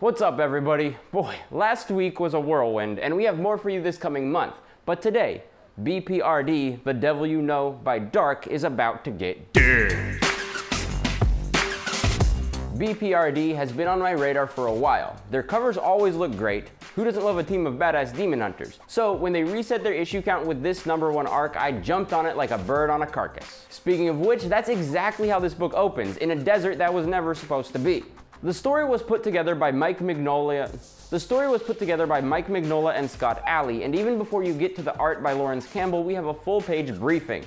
What's up, everybody? Boy, last week was a whirlwind, and we have more for you this coming month. But today, BPRD, The Devil You Know by Dark, is about to get dead. BPRD has been on my radar for a while. Their covers always look great. Who doesn't love a team of badass demon hunters? So when they reset their issue count with this number one arc, I jumped on it like a bird on a carcass. Speaking of which, that's exactly how this book opens, in a desert that was never supposed to be. The story was put together by Mike Mignola. The story was put together by Mike Mignola and Scott Allie, and even before you get to the art by Laurence Campbell, we have a full page briefing.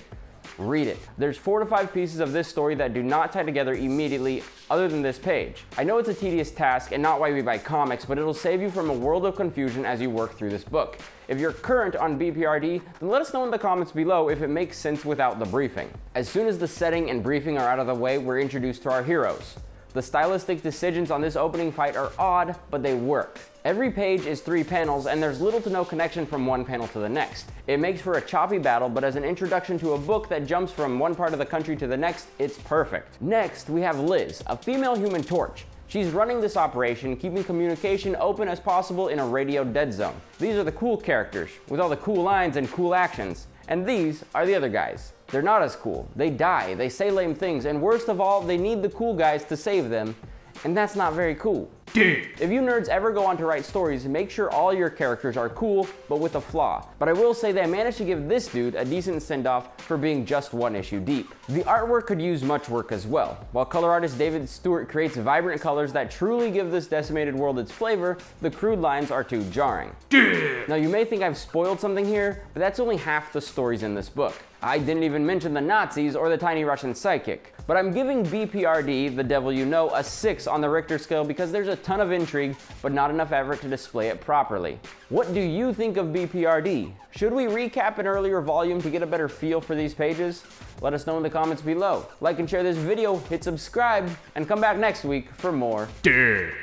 Read it. There's four to five pieces of this story that do not tie together immediately other than this page. I know it's a tedious task and not why we buy comics, but it'll save you from a world of confusion as you work through this book. If you're current on BPRD, then let us know in the comments below if it makes sense without the briefing. As soon as the setting and briefing are out of the way, we're introduced to our heroes. The stylistic decisions on this opening fight are odd, but they work. Every page is three panels, and there's little to no connection from one panel to the next. It makes for a choppy battle, but as an introduction to a book that jumps from one part of the country to the next, it's perfect. Next, we have Liz, a female human torch. She's running this operation, keeping communication open as possible in a radio dead zone. These are the cool characters, with all the cool lines and cool actions. And these are the other guys. They're not as cool. They die, they say lame things, and worst of all, they need the cool guys to save them, and that's not very cool. If you nerds ever go on to write stories, make sure all your characters are cool, but with a flaw. But I will say they managed to give this dude a decent send-off for being just one issue deep. The artwork could use much work as well. While color artist David Stewart creates vibrant colors that truly give this decimated world its flavor, the crude lines are too jarring. Now you may think I've spoiled something here, but that's only half the stories in this book. I didn't even mention the Nazis or the tiny Russian psychic. But I'm giving BPRD, The Devil You Know, a 6 on the Richter scale because there's a ton of intrigue, but not enough effort to display it properly. What do you think of BPRD? Should we recap an earlier volume to get a better feel for these pages? Let us know in the comments below. Like and share this video, hit subscribe, and come back next week for more. Dead.